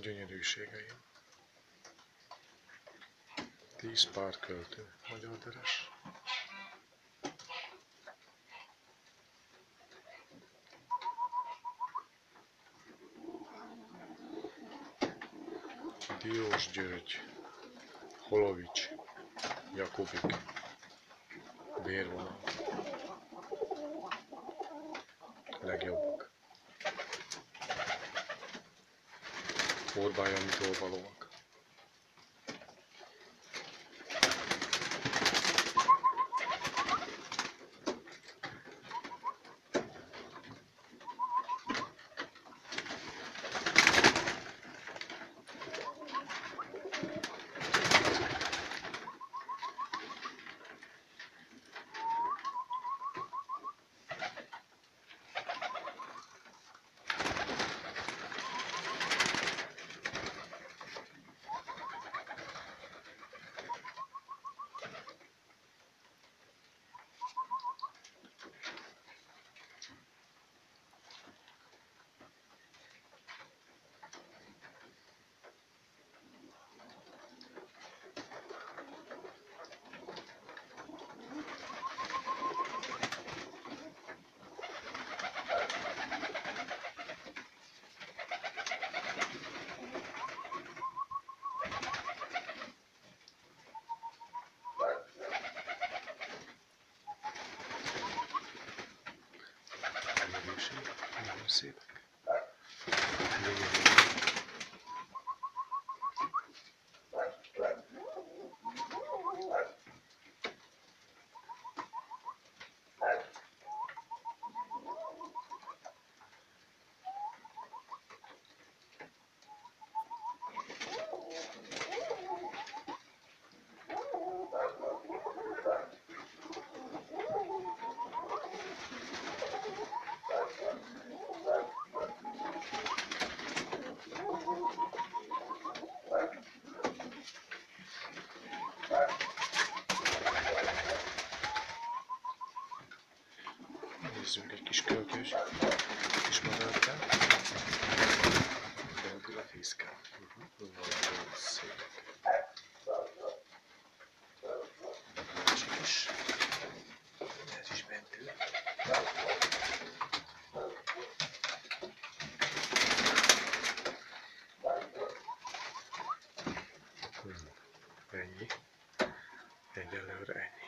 gyönyörűségeim. Tíz pár költő, magyar deres. Diós György, Holovics, Jakubik, Vérvonal. Orbán Janitól valóak. Nagyon kis kölkös, kis madarka, beugul a fészke. Nagyon szép. Másik is, ez is bentő. Ennyi. Egyelőre ennyi.